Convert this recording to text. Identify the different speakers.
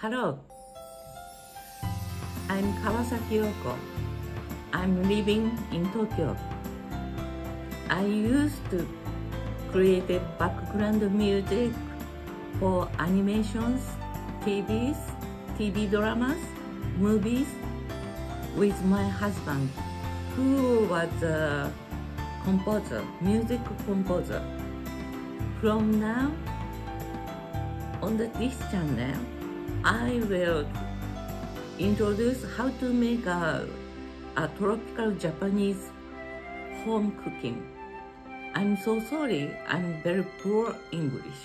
Speaker 1: Hello. I'm Kawasaki Yoko. I'm living in Tokyo. I used to create background music for animations, TVs, TV dramas, movies with my husband who was a composer, music composer. From now on the, this channel, I will introduce how to make a, a tropical Japanese home cooking. I'm so sorry, I'm very poor English.